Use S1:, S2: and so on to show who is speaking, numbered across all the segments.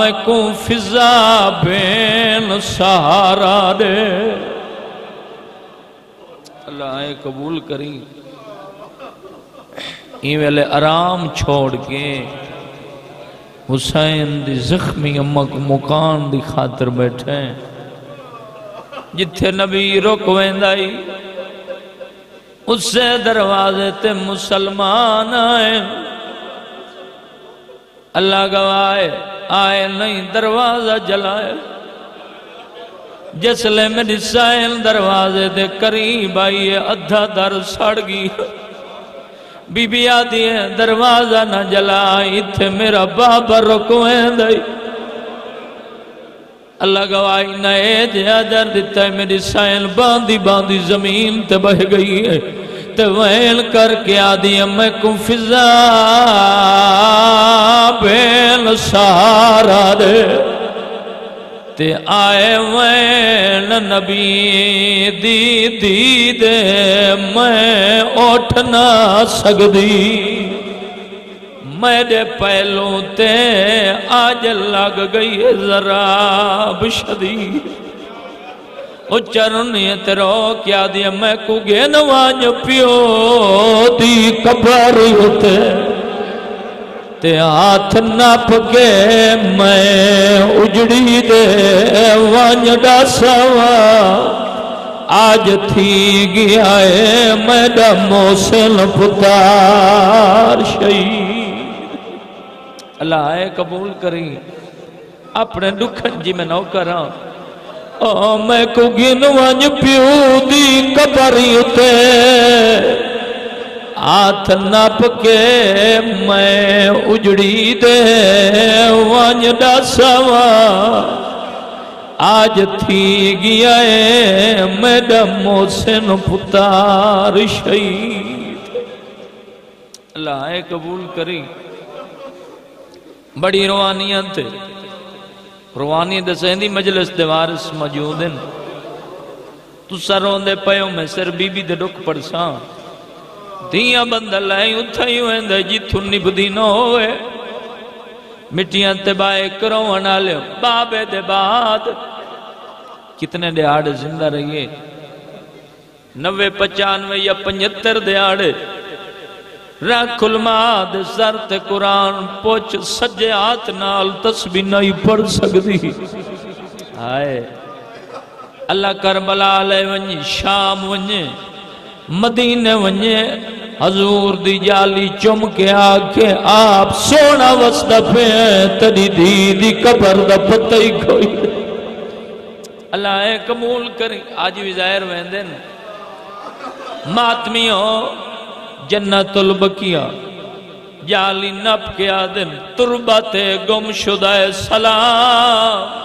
S1: کو فضا بین سہارا دے۔ اللہ آئے قبول کریں۔ این ویلے آرام چھوڑ کے حسین دی زخمی امہ کو مکان دی خاطر بیٹھے جتھے نبی رک ویندائی اس سے دروازے تے مسلمان آئے۔ اللہ گوائے آئے نہیں، دروازہ جلائے۔ جس لے میری سائل دروازے دے قریب آئیے ادھا در سڑ گئی بی بی آدھی ہے، دروازہ نہ جلائی تھے میرا بابا رکویں دائی اللہ گواہی نہ اے جہاں جر دیتا ہے، میری سائل باندھی باندھی زمین تے بہ گئی ہے۔ تے ویل کر کے آدھی میں کو فضا بیل سہارا دے۔ تے آئے وین نبی دی دی دے، میں اٹھ نہ سکدی۔ میرے پہلوں تے آج لگ گئی ذراب شدید او چرنیت رو کیا دیا میں کو گینوان پیو دی کبریت تے ہاتھ نپ کے میں اجڑی دے وانجڑا سوا آج تھی گیا ہے میڈا موسن پتار شہید اللہ آئے قبول کریں اپنے دکھن جی میں نو کراں او میں کو گنوانج پیو دی کبری تے آتھ نپ کے میں اجڑی دے۔ وانج دا سوا۔ آج تھی گیا ہے میڈا موسن پتار شہید۔ اللہ آئے قبول کریں۔ بڑی روانیت روانی دسیندی مجلس دے وارس موجود ہیں تو سروں دے پیوں میں سر بی بی دے ڈک پڑساں۔ دیاں بندہ لائیں اتھائی ہوئیں دے جیتھو نبدی نہ ہوئے۔ مٹیاں تے بائے کروان آلے بابے دے بعد۔ کتنے دے آڑے زندہ رہیے۔ نوے پچانوے یا پنجتر دے آڑے رکھ الماد سرت قرآن پوچھ سجے آت نال تسبیح نہیں پڑھ سکتی۔ آئے اللہ کربلا لے ونجی شام ونجے مدینہ ونجے۔ حضور دی جالی چم کے آکے آپ سونا وسط پہ تدی دی دی کبر دا پتہ ہی کوئی۔ اللہ اے قبول کریں، آج بھی ظاہر ویندن ماتمیوں جنت البقیہ جالی نپ کے آدن، تربت گم شدہ سلام۔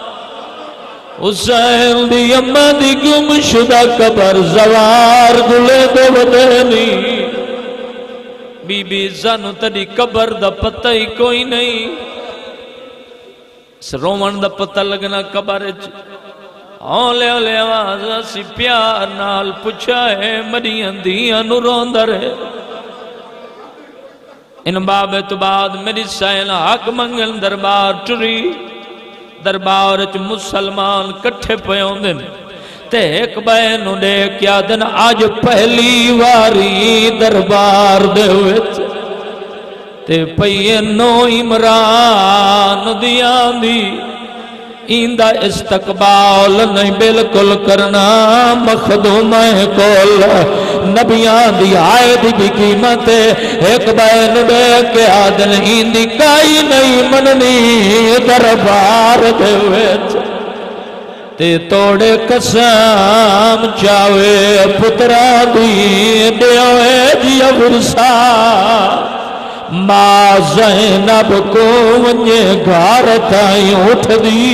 S1: حسین دی امہ دی گم شدہ قبر، زوار دلے دے ودینی بی بی زنو تڑی قبر دا پتہ ہی کوئی نہیں۔ اس رومن دا پتہ لگنا قبر اولے اولے آواز سی پیار نال پچھا ہے مریان دیاں نو روندر ہے۔ ان بابت بعد میری سائن حق منگل دربار ٹری دربار چ مسلمان کٹھے پیوں دن تے ایک بینو نے کیا دن آج پہلی واری دربار دے ہوئے تے پئیے نو عمران دیاں دی۔ ایندہ استقبال نہیں بالکل کرنا، مخدوم ہے کول نبیان دی آئے دی بھی قیمت، ایک بین بے کے آدن ایندی کائی نہیں مننی دربار دے ہوئے تے توڑے قسم چاوے پترا دی دیوے جی ورسا ماں زینب کو ونجے گھار تائیں اٹھ دی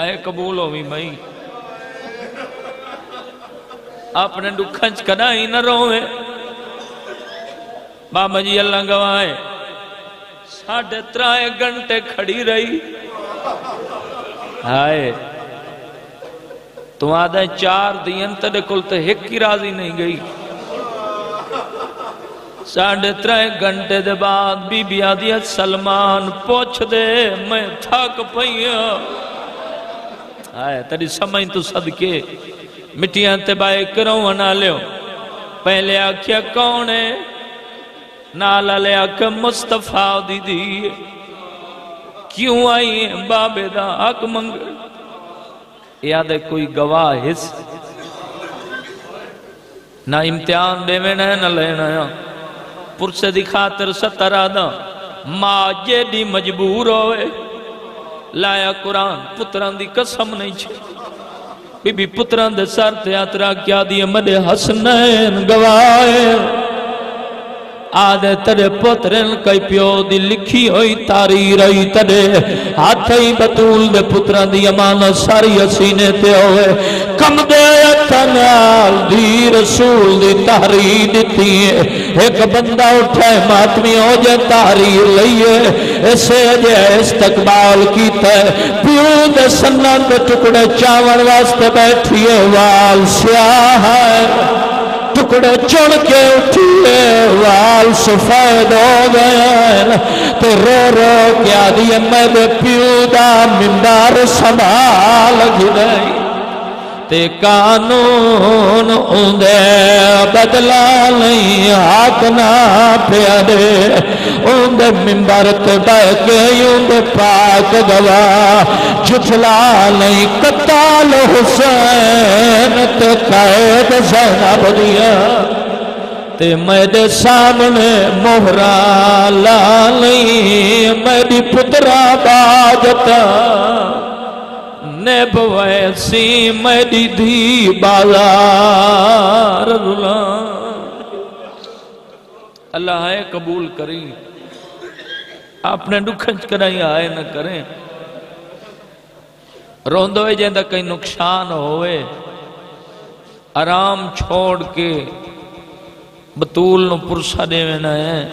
S1: آئے قبول ہوئی بھائی۔ اپنے دکھنچ کدائی نہ روے بابا جی اللہ گوائے ساڑھے ترائے گھنٹے کھڑی رہی۔ آئے تم آدھے چار دین تڑے کل تو ہک کی راضی نہیں گئی۔ ساڑھے ترائے گھنٹے دے بعد بی بی آدیت سلمان، پوچھ دے، میں تھاک پہیا آئے تری سمجھ تو صدقے۔ مٹیاں تے بائے کروں ہاں، ونا لیو پہلے آکھیا، کون ہے؟ نالا لے آکھا مصطفیٰ دی دی کیوں آئی ہیں؟ بابے دا حق منگل یاد ہے کوئی گواہ حص۔ نہ امتحان دے میں نہ لینا ہے۔ پرسے خاطر سترہ ماں جیڈی مجبور ہوئے۔ لایا قرآن، پتران دی قسم نہیں چھے۔ بی بی پتران دے سر تیاترہ کیا دیئے مدے حسنین گوائے۔ آدھے تڑے پترن کئی پیو دی لکھی ہوئی تاری رہی تڑے ہاتھائی بطول دے پتران دی امانہ ساری اسینے تے ہوئے کم دے اتنال دی رسول دی تحریر دیتی ہے ایک بندہ اٹھائے ماتمی ہو جائے تحریر لئیے اسے جے استقبال کیتا ہے پیو دے سنن دے ٹکڑے چاون واسطے بیٹھئے وال سیاہ ہے ٹکڑے چڑ کے اٹھئے سفید ہو گئے تو رو رو کیا دیئے میں دے پیو دا مندار سنبھال گھنے تے قانون اندے بدلا نہیں ہاتھ نہ پیادے اندے ممبر تے بہ کے اندے پاک گوا جھلا نہیں، قتال حسین تے قید زینب دیا۔ تے میرے سامنے مہرا لا نہیں میری پترا باجتا نیب ویسی میری دھی بازار اللہ ہے قبول کری آپ نے دکھنچ کرائی، آئے نہ کریں۔ روندوئے جیندہ کئی نقشان ہوئے۔ آرام چھوڑ کے بطول نو پرسا دے میں نہ ہے۔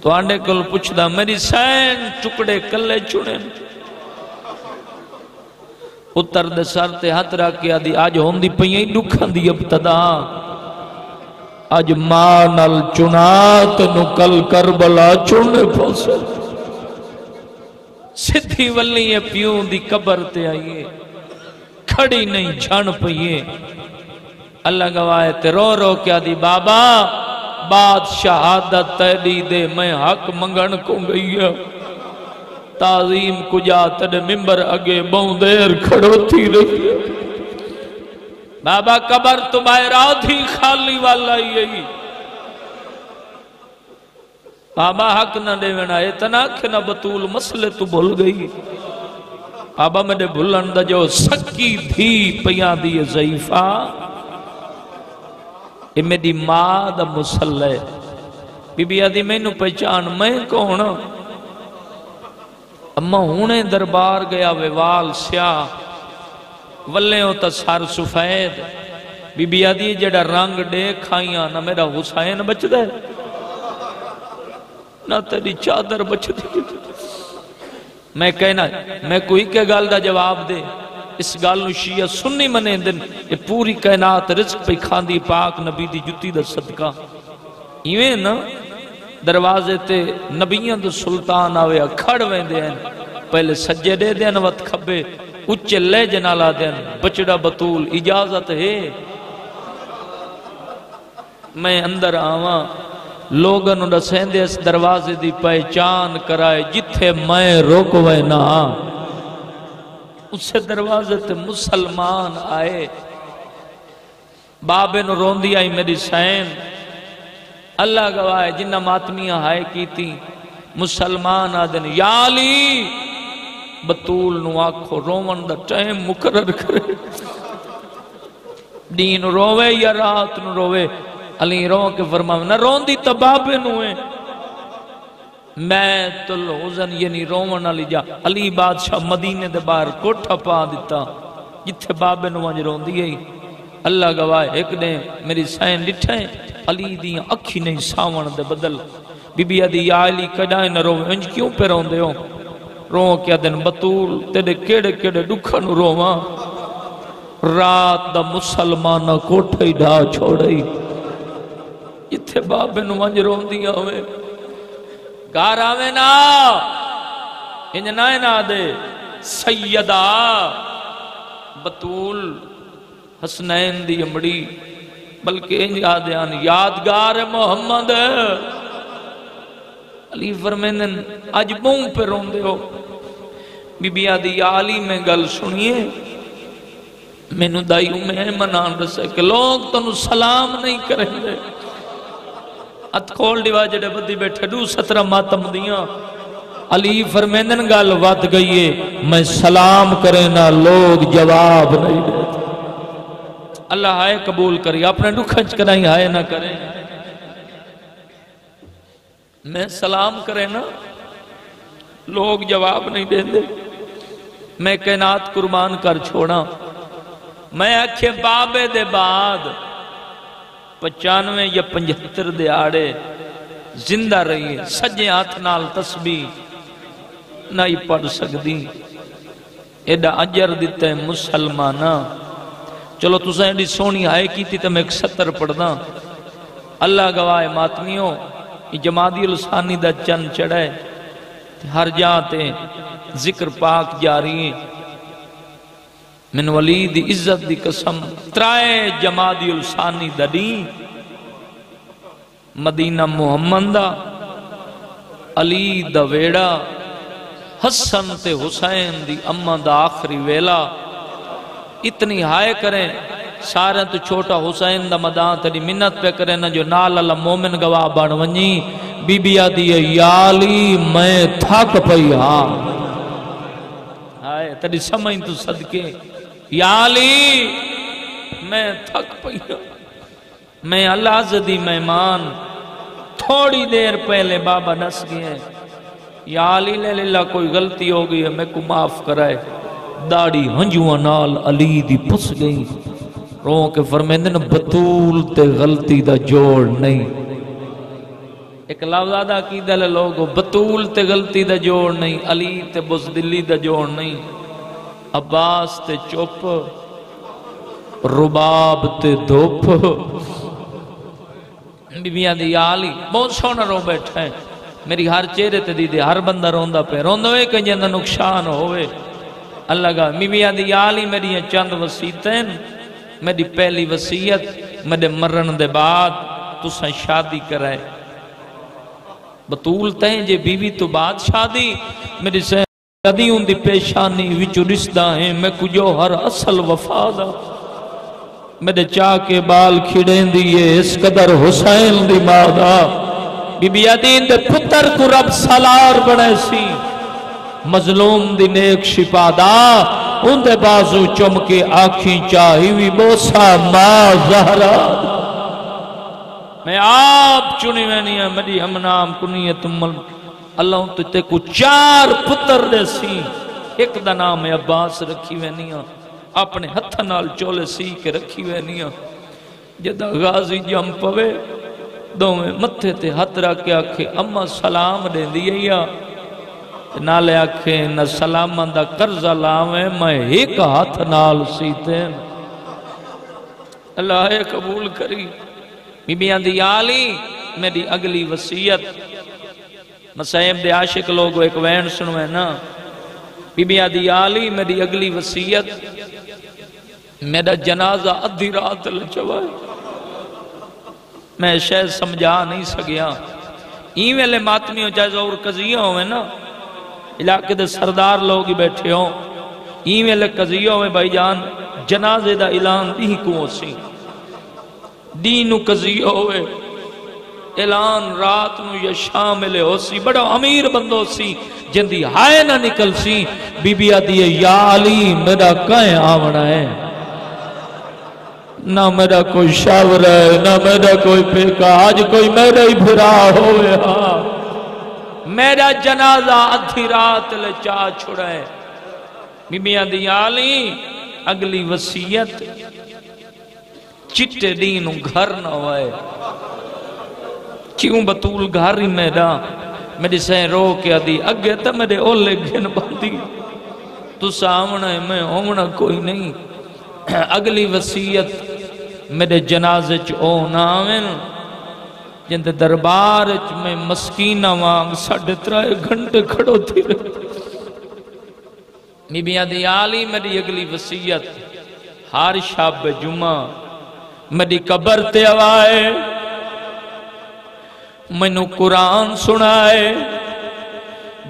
S1: تو آنڈے کل پوچھ دا میری سین ٹکڑے کلے چڑے۔ اتر دے سر تے ہاتھ رکھیا دی آج ہون ہوندی پئییں دکھاں دی ابتدا۔ آج ماں نل چنات نکل کربلا چنے پھوسے سدھی ولی پیوں دی قبر تے آئیے۔ کھڑی نہیں جھن پئیے۔ اللہ گواہ تے رو رو کیا دی بابا؟ بات شہادت تیلی دے میں حق منگن کو گئی ہے۔ تعظیم کجا تن ممبر اگے بہن دیر کھڑوتی رہی بابا قبر تمہیں راتھی خالی والا یہی۔ بابا حق نہ دے وینا اتنا کہ نہ بطول، مسئلے تو بھول گئی۔ بابا میں نے بھولن دا جو سکی تھی پیان دی ضعیفہ یہ میری ماں دا مسئلے بی بی آدھی میں نو پہچان میں کون؟ اما ہونے دربار گیا ویوال سیاہ۔ ولے ہو تا سار سفید۔ بی بی آدھی جڑا رنگ دے کھائیاں نہ میرا حسین بچ دے نہ تیری چادر بچ دے میں کہنا، میں کوئی کے گال دا جواب دے؟ اس گال نو شیعہ سننی منے دن یہ پوری کائنات رزق پہ کھاندی، پاک نبی دی جتی دا صدقہ۔ ایویں نا دروازے تے نبیان دو سلطان آوے، کھڑ ویندے ہیں پہلے سجے دے دین وقت کھبے۔ اچھے لے جنالا دین بچڑا بطول، اجازت ہے۔ میں اندر آواں لوگن رسین دے اس دروازے دی پہچان کرائے، جتھے میں روکوے نہ اسے دروازے تے مسلمان آئے۔ بابے نو روندی آئی میری سین۔ اللہ گواہ جنہ ماتمیاں ہائے کی تھی مسلمان آدن یا علی! بطول نو آکھو رومن دا ٹائم مقرر کرے۔ دین روے یا رات نو روے علی رو کے فرما نہ رون دی تبابے نوے میں تل حزن یعنی رومن علی جا، علی بادشاہ مدینے دے بار کوٹھا پا دیتا جتھے بابے نو آج رون دی اللہ گواہ، ایک نے میری سائن لٹھائیں علی دی اکھی نہیں ساون دے بدل۔ بی بی ادی یا علی کڈائیں نہ روے انج کیوں پہ رون دے ہو؟ رو کیا دن بطول، تیرے کیڑے کیڑے ڈکھا نو رواں رات دا مسلمان کوٹھے ڈھا چھوڑئی اتھے بابے نمانج رون دیا ہوئے گار آوے نا۔ انجنائے نا دے۔ سیدہ بطول حسنین دی امڑی۔ بلکہ انج آدھیان یادگار محمد۔ علی فرمیندن آج بون پہ رون دے ہو۔ بی بی آدھی آلی میں گل سنیے۔ میں نو دائیوں میں منان رسے کہ لوگ تو نو سلام نہیں کریں دے۔ ات کھول دیوا جڑے بدی بیٹھے، دو سترہ ماتم دیاں۔ علی فرمیندن گل وات گئیے میں سلام کرے نا لوگ جواب نہیں دیتے اللہ ہائے قبول کری اپنے دکھنچ کرائی ہائے نہ کریں میں سلام کرے نا لوگ جواب نہیں دیں دے۔ میں کائنات قربان کر چھوڑا میں اکھے بابے دے بعد پچانوے یا پنجہتر دے آڑے زندہ رہی سجے ہاتھ نال تسبیح نہیں پڑھ سکتی ایڈا اجر دیتے مسلمانہ چلو تو ایڈی سونی آئے کی تھی تو میں ایک ستر پڑھنا اللہ گواہ ماتمیوں جماعتی السانی دا چند چڑھے ہر جاتے ذکر پاک جاری ہیں من ولید عزت دی قسم، ترائے جماعتی السانی دا مدینہ محمد دا، علی دا ویڑا، حسن تے حسین دی امہ دا آخری ویلا۔ اتنی ہائے کریں، سارے تو چھوٹا حسین دا مدان تری منت پہ کریں نا جو نال اللہ مومن گواہ بان ونی بی بی آدھی ہے یالی میں تھک پئی ہاں۔ آئے تری سمجھ تو صدقے۔ یالی میں تھک پئی میں اللہ زدی مہمان، تھوڑی دیر پہلے بابا نس گئے یالی لے للہ کوئی غلطی ہو گئی ہے میں کو معاف کرائے۔ داڑی ہنجوہ نال علی دی پس گئی روح کے فرمیندن بطول تے غلطی دا جوڑ نہیں۔ ایک لفظادہ کی دل لوگو، بطول تے غلطی دا جوڑ نہیں، علی تے بزدلی دا جوڑ نہیں۔ عباس تے چوپ رباب تے دوپ بیبیاں دی آلی بہت سونا رو بیٹھا ہے۔ میری ہر چہرے تے دی دے ہر بندہ روندہ پہ روندہ ہوئے کہ جندہ نقشان ہوئے۔ اللہ کا میمیاں دی آلی میری چند وسیعتیں میری پہلی وسیعت، میرے مرن دے بعد تو سن شادی کرائے۔ بطول تہیں جے بیوی تو بعد شادی، میری سے کدی ان دی پیشانی وچو رشدہ ہیں، میں کجو ہر اصل وفادہ میرے چاہ کے بال کھڑیں دیئے اس قدر حسین دی مادہ بی بی عدین دے پتر کو رب سالار بڑے سی۔ مظلوم دی نیک شپا دا۔ ان دے بازو چمکے آنکھیں چاہی وی بوسا ماں زہرا۔ میں آپ چنی میں ہاں، نہیں ہے میری ہم نام کنی ہے تم اللہ ان تے کو چار پتر دے سی۔ ایک دا نام ہے عباس رکھی میں نہیں اپنے ہتھ نال چولے سی کے رکھی میں نہیں ہے۔ جدہ غازی جم پوے دو میں متھے تے ہتھ رکھ کے آکھے اما سلام دے دیئے یا؟ نالے آکھے، نہ سلامن دا قرض لاویں میں ایک ہاتھ نال سیتے اللہ قبول کری۔ بی بیاں دی آلی، میری اگلی وسیعت مسائب دے عاشق لوگو ایک وین سنوے نا۔ بی بیاں دی آلی، میری اگلی وسیعت میرا جنازہ ادھی رات لچوائے میں شاید سمجھا نہیں سکیا۔ این ویلے ماتمیوں چاہے زور قضیہ ہوئے نا۔ علاقے دے سردار لوگ ہی بیٹھے ہوں۔ این ویلے قضیہ ہوئے بھائی جان، جنازے دا اعلان دی کو سی۔ دینو قضیہ ہوئے۔ اعلان رات نو یا شاملے ہو سی، بڑا امیر بندو سی، جن دی ہائے نہ نکل سی۔ بی بی آدھی یا علی، میرا کہیں آونا ہے۔ نہ میرا کوئی شاور ہے، نہ میرا کوئی پیکا، آج کوئی میرا ہی بھرا ہوئے ہاں میرا جنازہ ادھی رات لے چاہ چھڑے بیمیاں دی آلی اگلی وسیعت چٹے دینوں گھر نہ ہوئے۔ کیوں بطول گھر ہی میرا میری سہیں رو کے دی اگے تا میرے اولے گھن باندی تو سامنے میں ہونا کوئی نہیں۔ اگلی وسیعت میرے جنازے چ او نامن جند دربار میں مسکینہ وانگ ساڑھے ترائے گھنٹے کھڑو تھی رہے بی بی آدھی آلی میری اگلی وسیعت ہر شاب جمعہ میری قبر تے آوائے۔ مینو قرآن سنائے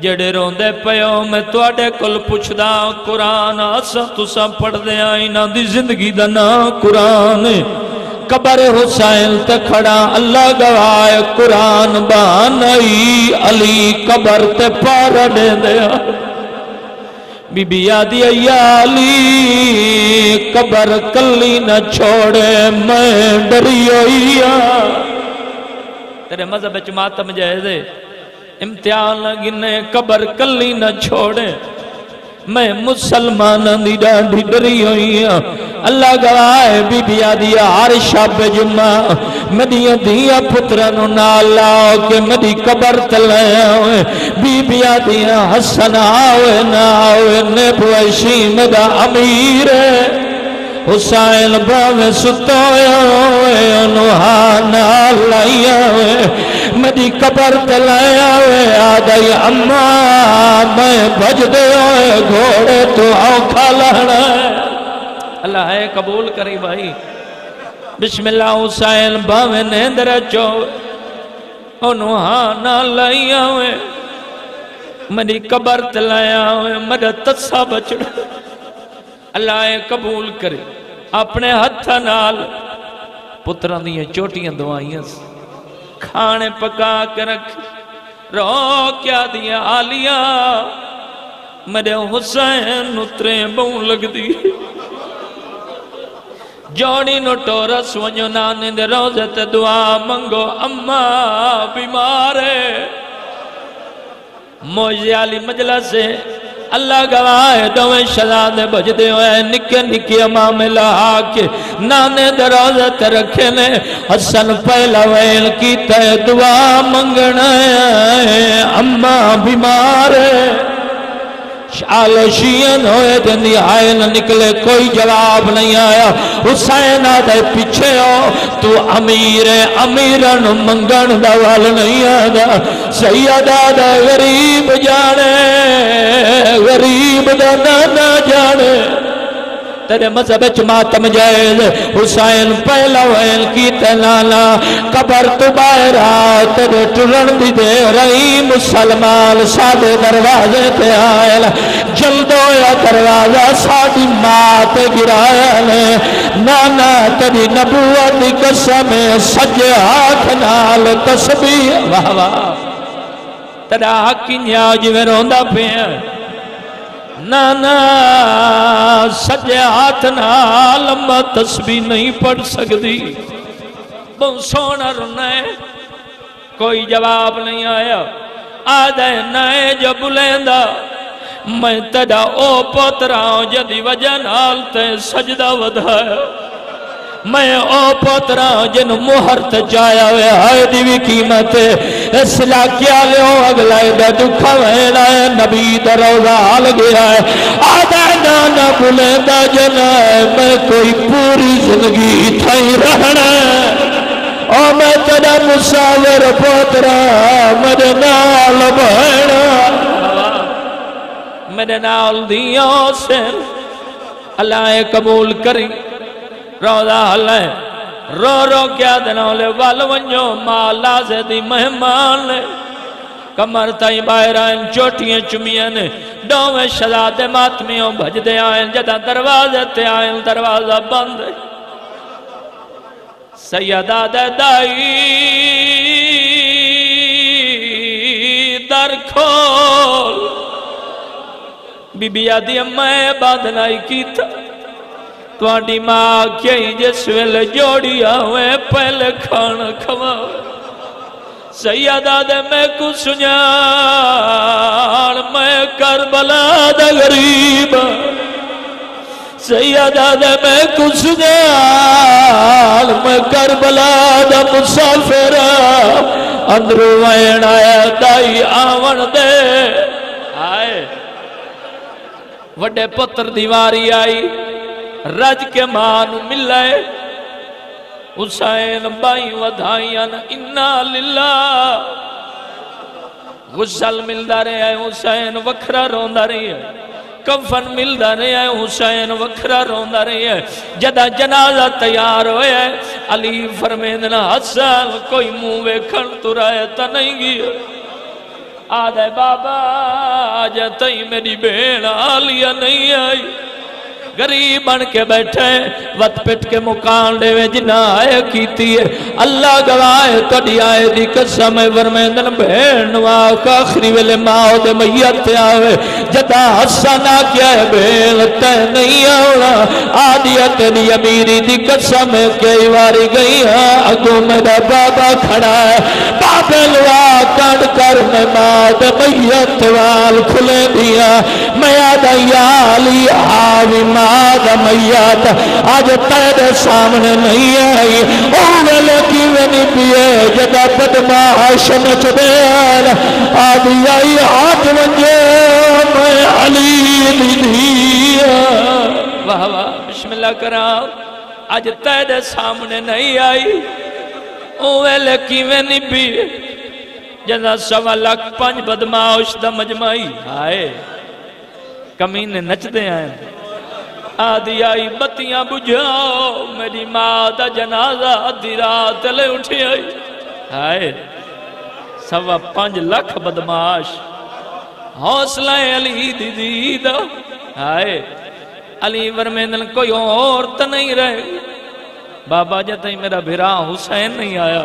S1: جڑے روندے پیو میں توڑے کل پوچھ دا قرآن آسا تسا پڑھ دے آئینا دی زندگی دا نا قرآن قبر حسین تے کھڑا اللہ گوائے قرآن بانائی علی قبر تے پارا دے دیا بی بی آدھی ایالی قبر کلی نہ چھوڑے میں ڈری ہوئی تیرے مذہب چماتم جائے دے امتحان گنے، قبر کلی نہ چھوڑے۔ میں مسلمان دی ڈاڈی ڈری ہوئی ہوں اللہ گواہ بی بی آدیا ہر شب جمعہ۔ مدیہ دیا پترانو نالا کہ مدی قبر تلائے ہوئے بی بی آدیا حسن آوے ناوے نبوہ شیم دا امیر ہے۔ حسین باوے ستویا ہوئے انوہانا لائیا ہوئے۔ مدی قبر تلایا ہوئے آدھائی اممہ میں بج دے ہوئے، گھوڑے تو آنکھا لہنا۔ ہے اللہ ہے قبول کری بھائی۔ بسم اللہ حسین باوے نیندر چو انوہانا لائیا ہوئے۔ مدی قبر تلایا ہوئے مدی تسا بچڑ اللہ قبول کرے۔ اپنے ہتھ نال پتران دیئے چوٹیاں دوائیاں کھانے پکا کے رکھ۔ رو کیا دیا آلیا میرے حسین نترے بہن لگ دی جوڑی نو ٹورس ونجو نانے دے روزت دعا منگو۔ اممہ بیمارے موجی علی مجلہ سے اللہ گواہ دویں شہزادے بجدے ہوئے نکے نکے امام لہا کے نانے درازت رکھے نے۔ حسن پہلا ویل کی تے دعا منگنا ہے اممہ بیمار ہے۔ شال ہوئے دنی آئے نہ نکلے، کوئی جواب نہیں آیا۔ حسین آدھے پیچھے ہو، تو امیر امیرن منگن دوال نہیں آدھا۔ سید آدھے غریب جانے، غریب دا نہ جانے۔ تیرے مذہب چماتم جائز حسین پہلا ویل کی تلالا، قبر تو باہرہ تیرے ٹرن دی دے رہی مسلمان سادے دروازے تے آئے جلدو یا دروازہ سادی مات گرائے لے نانا، تیری نبوت قسم، سجے ہاتھ نال تسبیح، واہ واہ۔ تیرا حقی نیاج میں روندہ پہ ہیں۔ نانا سجے ہاتھ نال لمبا تسبیح نہیں پڑھ سکتی بہت سونا رونا ہے کوئی جواب نہیں آیا آدھے نئے جو بلیندہ میں تجا او پترا ہوں جدی وجہ نال تے سجدہ ودھایا میں او پترا جن مہر تجایا ہوئے ہائے دیوی قیمت اس لاکیا لے ہو اگلا دا دکھا وینا ہے نبی دا روزہ حال گیا ہے آدھا نانا بلے دا جنا ہے میں کوئی پوری زندگی تھائی رہنا ہے او میں تیرا مساور پترا میرے نال بہنا میرے نال دیوں سے اللہ قبول کریں۔ روزہ حلائے رو رو کیا دنولے والونجو مالا سے دی مہمان لے۔ کمر تائی باہر آئین چوٹیاں چمیاں نے۔ ڈومے شہزاد ماتمیوں بھج دے آئین جدہ دروازے تے آئین دروازہ بند۔ سیدہ دے دائی در کھول۔ بی بی آدھی امائے بادنائی کی تھا۔ تواڈی ماں کئی جس ویل جوڑی ہوئے پہلے کھانا کھوا سیدہ دے میں کو سنیان میں کربلا دا غریب سیدہ دے میں کو سنیان میں کربلا دا مسافر اندرو وین آیا دائی آون دے آئے وڈے پتر دیواری آئی رج کے ماں ملے۔ حسین بائی ودھائیاں انا للہ۔ غسل ملدا رہے ہیں حسین وکھرا روندا رہی ہے کفن ملدا رہے ہیں حسین وکھرا روندا رہی ہے جدا جنازہ تیار ہوئے ہے علی فرمیدنا حسن کوئی منہ ویکھن تو رہے تا نہیں گیا۔ آدھے بابا، آج تئی میری بین آلیا نہیں آئی۔ غریب بن کے بیٹھے وط پٹ کے مکان دے وے جنہ آئے کیتی ہے۔ اللہ گواہ تڑی آئے دی قسم ورمیندن بہن واق آخری ویلے ماں دے میت آوے۔ جدا حسنا کیا ہے بہن تے نہیں آوڑا آدیت دی امیری دی قسم کئی واری گئی ہاں اگو میرا بابا کھڑا ہے۔ بابے لوا کڑ کر میں ماں دے میت وال کھلے دیا ہاں۔ میں آدھا یا علی آوی ماں آج میات آج تیرے سامنے نہیں آئی۔ اوہ لکی میں نہیں پیے جدا بدماش نچدین آج آئی آج ونجے میں علی دی دیا۔ واہ واہ، بسم اللہ کراؤ آج تیرے سامنے نہیں آئی۔ اوہ لکی میں نہیں پیے۔ جدا سوا لکھ پانچ بدماش دا مجمعی۔ آئے کمینے نچ دے آئے۔ آدھی آئی بتیاں بجھاؤ، میری ماں دا جنازہ آدھی رات لے اٹھی آئی۔ آئے سوا پانچ لکھ بدماش۔ حوصلہ علی دی دی دا۔ آئے علی ورمیندن کوئی اور تا نہیں رہے۔ بابا جاتا ہی میرا بھرا حسین نہیں آیا۔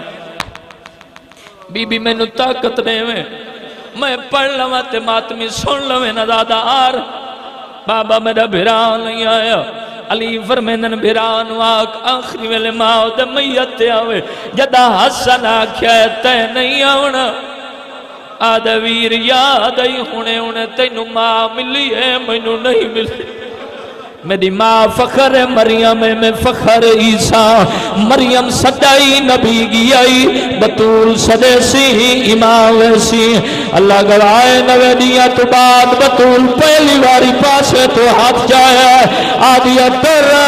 S1: بی بی میں نو طاقت دے میں۔ میں پڑھ لما تے ماتمی سن لما نزادہ آر۔ بابا میرا بھران نہیں آیا۔ علی فرمیندن بھران واک آخری ویلے ماں دے میت آوے۔ جدا حسن آکھیا ہے، تے نہیں آونا۔ آدھا ویر یاد آئی ہونے ہونے تینو ماں ملی ہے مینو نہیں ملی۔ میری ماں فخر مریم میں فخر عیسیٰ۔ مریم صدائی نبی گیائی بطول صدے سی امام ویسی اللہ گوائے نوے دیا تو بعد بطول پہلی واری پاسے تو ہاتھ جائے۔ آدھیا ترہ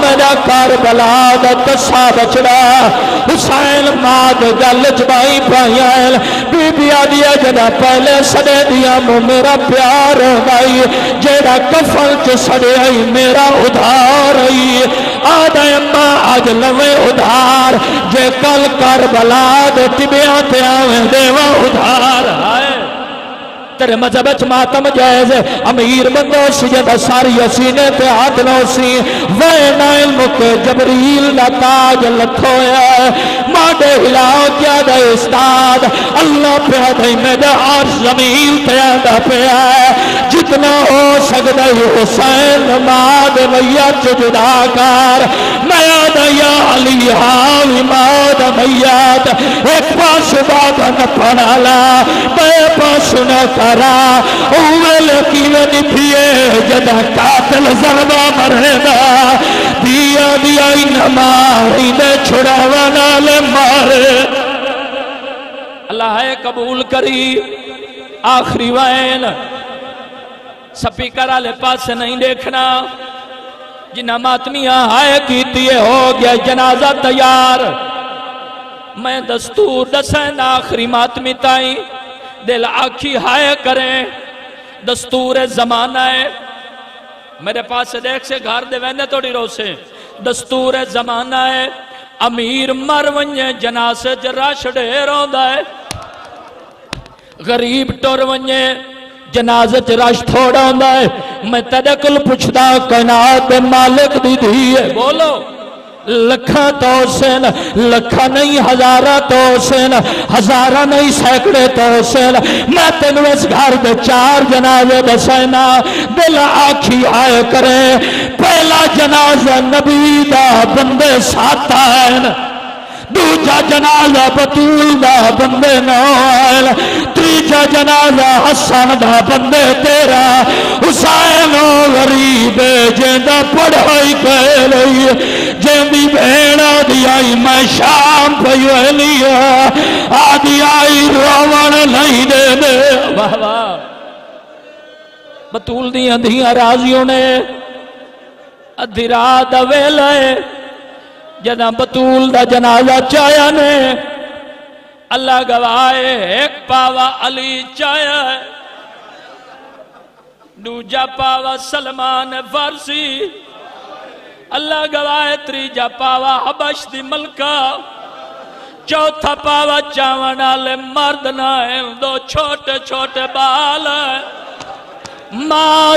S1: میرا کاربلا دا تسا بچڑا۔ حسین ماد گل جبائی پائیائل بی بی آدھیا جدا پہلے صدے دیا مو میرا پیار ہوگائی جیڑا کفل چو سڑے آئی میرا ادھار آئی۔ آدھا اممہ آج لوے ادھار۔ جے کل کر کربلا دے تبیات آویں دیوہ ادھار۔ آئے تیرے مذہب اچھ ماتم جائز امیر بندو سی جدہ ساری سینے تے ہاتھ نو سی۔ وین علم کے جبریل نہ تاج لکھویا۔ ماڈے ہلاؤ کیا دے استاد۔ اللہ پہ دے میں دے عرش زمین تے آدھا پہ آئے جتنا ہو سکتا ہے، حسین، ماد میت جدا کار میں آدھا یا علی حاوی ماد میت ایک پاس بابا نہ پڑھا لا بے پاس نہ کرا۔ اوے لکیوے نپیے جدا قاتل ضربہ مرے دا دیا دیا انما ہینے چھڑا وانا لے مارے۔ اللہ ہے قبول کری۔ آخری وائن سپیکر آلے پاس سے نہیں دیکھنا۔ جنہ ماتمیاں آئے کیتی ہے، ہو گیا جنازہ تیار۔ میں دستور دسین آخری ماتمی تائیں۔ دل آکھی ہائے کریں۔ دستور زمانہ ہے۔ میرے پاس سے دیکھ سے گھر دے ویندے توڑی رو سے دستور زمانہ ہے۔ امیر مر ونجے جناسے جرہ شڑے روندہ ہے۔ غریب ٹور ونجے، جنازہ چراش تھوڑا ہوندہ ہے۔ میں تیرے کل پچھدا کائنات مالک دی دی ہے۔ بولو لکھا تو حسین لکھا نہیں ہزارہ تو حسین ہزارہ نہیں سیکڑے تو حسین میں تینو اس گھر دے چار جنازے دسینا دل آکھی آئے کرے۔ پہلا جنازہ نبی دا، بندے ساتھ آئین دوجا جنازہ بطول دا بندے نوائل تریجا جنازہ حسن دا بندے تیرا، حسین و غریب جیندہ پڑھائی کہے لئی، جیندی بھیڑا دی آئی، میں شام پہیو لیا آدھی آئی روان نہیں دے دے۔ واہ واہ۔ بطول دی اندھیاں رازیوں نے، ادھی رات ویلے جدا بطول دا جنازہ چایا نے۔ اللہ گوائے ایک پاوا علی چایا ہے۔ دوجا پاوا سلمان فارسی۔ اللہ گوائے تریجا پاوا حبش دی ملکہ۔ چوتھا پاوا چاون والے مرد نہ دو چھوٹے چھوٹے بال ماں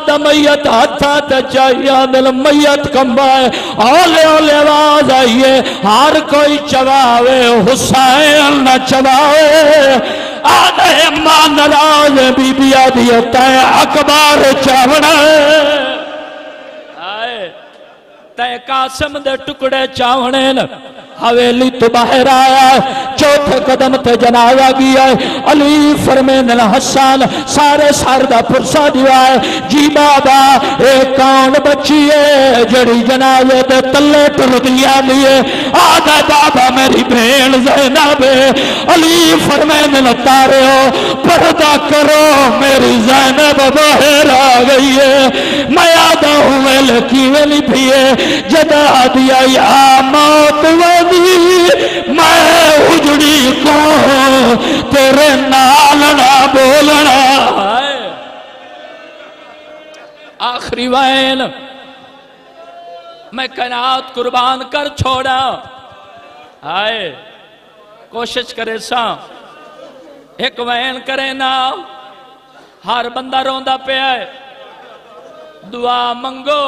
S1: دا میت ہاتھا تے چاہیا دل میت کمبائے۔ اولے اولے آواز آئیے، ہر کوئی چواوے حسین نہ چواوے آدھے ماں نراز بی بی آدھی ہوتا ہے، اکبار چاونا۔ آئے، تے قاسم دے ٹکڑے چاونے نہ حویلی تو باہر آیا ہے، چوتھے قدم تے جنازہ گیا ہے۔ علی فرمین الحسان سارے ساردہ پرسا دیا ہے۔ جی بابا ایک کون بچی ہے، جڑی جنازے تے تلے ٹر دیا لیے آدھا بابا، میری بین زینب علی فرمین لتارے ہو پردہ کرو، میری زینب باہر آ گئی ہے۔ میں آدھا ہوں، میں لکی ویلی بھی ہے۔ جدا دیا یا موت ویلی میں اجڑی کو تیرے نالنا بولنا۔ آخری وین میں کنات قربان کر چھوڑا۔ آئے کوشش کرے سا ایک وین کرے نا، ہر بندہ روندہ پہ آئے دعا منگو۔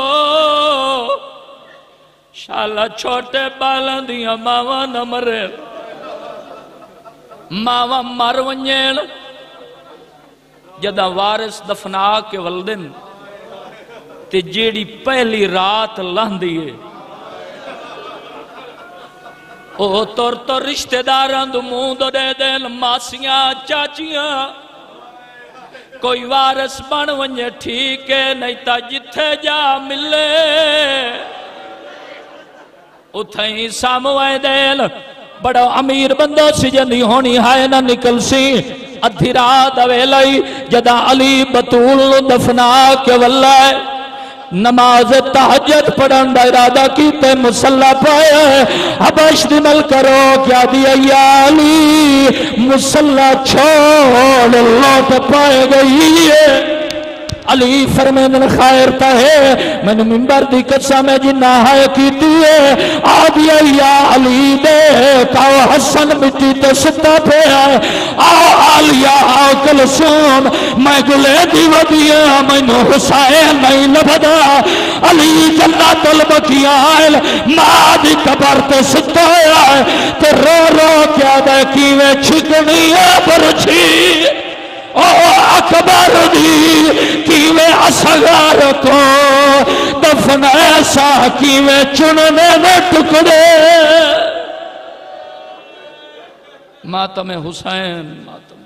S1: شالا چھوٹے بالوں دیا ماوا نہ مرے ماوا مر ونجین جدا وارس دفنا کے ولدن تے جیڑی پہلی رات لہن دیئے او تور تو رشتہ داران دو مون دو دے دین ماسیاں چاچیاں کوئی وارس بن ونجے ٹھیک ہے نہیں تا جتھے جا ملے اتھائیں سامو آئے دیل بڑا امیر بندو سی جنی ہونی ہائے نہ نکل سی ادھی رات اویلائی جدا علی بطول دفنا کے واللہ نماز تحجد پڑھن دا ارادہ کیتے مسلح پایا ہے حبش دمل کرو کیا دیا یا علی مسلح چھوڑ اللہ لوٹ پائے گئی ہے علی فرمین خیر تا ہے میں نے ممبر دی قصہ میں جنہ ہے کی دیئے آدیا یا علی دے کاؤ حسن مٹی تے ستا پہ ہے۔ آؤ آلیا آؤ کلسون میں گلے دی ودیا میں نے حسین نہیں لبدا علی جنہ طلب کی آئل، ماں دی کبر تے ستا ہے۔ تے رو رو کیا دے کیوے چھکنی ہے برچھی۔ او اکبر جی، دی کیوے اصغر کو دفن ایسا کیوے چننے نے ٹکڑے؟ ماتم حسین ماتم